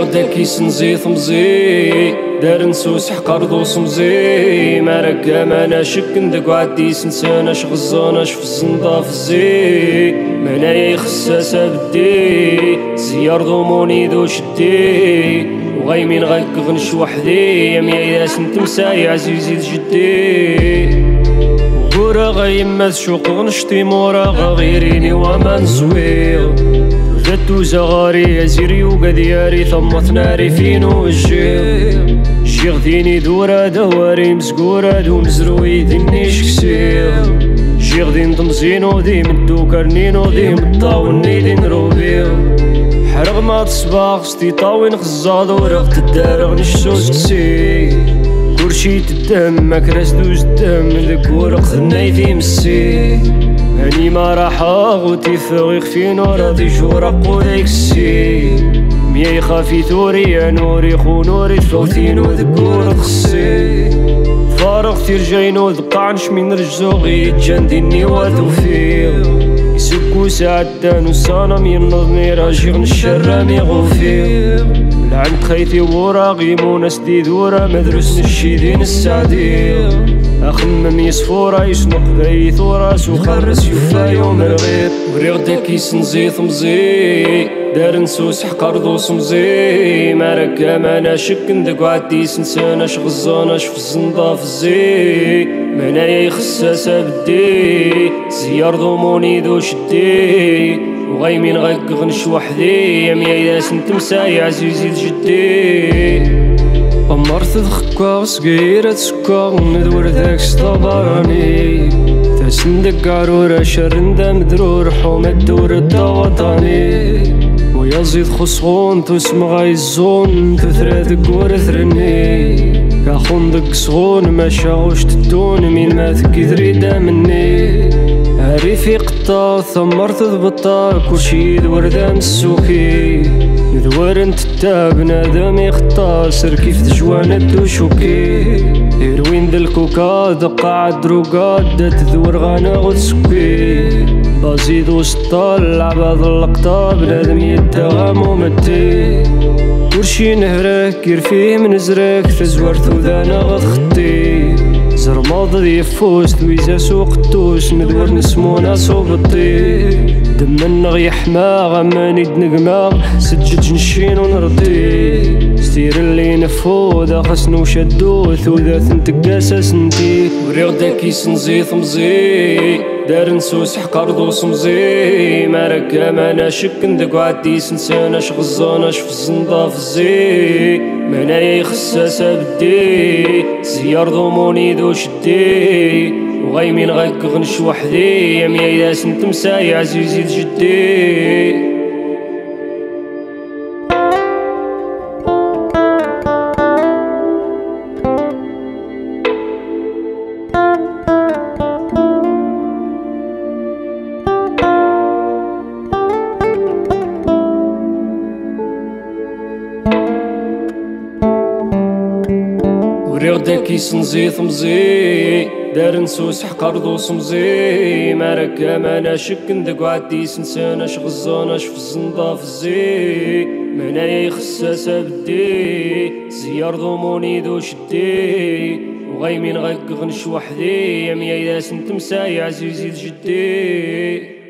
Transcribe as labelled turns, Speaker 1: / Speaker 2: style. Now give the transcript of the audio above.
Speaker 1: داكي سنزي ثمزي دار نسوس حقر دوس مزي ما ركا ما ناشك ندق عدي سنسانا شغزانا شف الزنطة في الزي ما ناي خساسة بدي زيار ضموني دو شدي. وغيمين غيك غنش وحدي يا ميا سنت مساي عزيزي جدي. غورا غيما شوق غنشتي مورا غيريني وما نزويغ. جدو زغاري زيري وقدياري ثم ثناري فينو الجيغ شيغ ديني دورا دواري مزقورا دو مزروي دينيش كسيغ شيغ دين تمزينو دي مدو كرنينو دي مطاوني دين روبيغ حرغ ما تصباغ ستي طاوين خزاد ورغ تدارغ نشوز كسي كورشي تدم مكرس دوز دم ذكور خذناي في مسي. هاني ما راح اغوتي فغيق في نور دي جورا قوليك سي ميا خافي ثوري نوري خو نوري تفوتينو ذكور خسي فارغ ترجينو ذقع من رجزوغي جنديني وتوفيق يسكو سعدان من نظمي راجي الشر مي غوفيق لعن خيتي وراغي مونس دي ذورا مدرس الشيدين السعديق أخمم يصفورا يسنق ذي ثوراس وخرس يفا يوم الغير وريغ داكي سنزي ثمزي دار نسوس حقر دوس مزي ما ركا ما ناشك ندق عدي سنسانا شغزانا شف الزنطة في الزي ما نايا خساسة بدي زيار ضموني ذو شدي وغيمين غيق غنش وحدي يا ميا سنت مساي عزيزي جدي. أمرت ذخكا صغيرة سكا ندور ذاك سطبراني تسندق عرورة شرندا مدرور حوم الدور الوطني ويزيد خصغون تسمغ يزون تثرى قور ثرني. كاخون دق صغون ما شاوش تدون مين ما تكثري مني. عريفي قطا ثمرت ضبطا كلشي ذوردان السوكي ذوار انت التاب نادم يختار كيف تجوان الدوشوكي. هيروين ذا الكوكا دقا عالدروكا دات ذور غانا غتسكي بازيد وسطا العباد اللقطة. بنادم يتغام ومتي كلشي نهرك يرفيه من زرك. تزوار ثوذانا غتخطي زرماض فوست ويزا سوق التوس ندور نسمونا صوبطي دمنا غيحما غماني دنقما سجج نشين ونردي ستير اللي نفوذا خسنو شدو ثوذا ثنتقاسا سنتي وريغ داكي سنزي ثمزي دار نسوس حقر دوس مزي. ما ركا ما ناشك ندق عدي سنسانا شغزانا شف الزنطة في الزي. ما نايا خساسة بدي زيار ضموني ذو شدي. وغيمين غيك غنش وحدي يا ميا سنت مساي عزيزي جدي. وريغ داكي سنزي ثمزي دار نسوس حقر دوس مزي ما ركا ما ناشك ندق عدي سنسانا شغزانا شف الزنطة في الزي ما نايا خساسة بدي زيار ضموني ذو شدي وغيمين غيق غنش وحدي يا ميا سنت مساي عزيزي جدي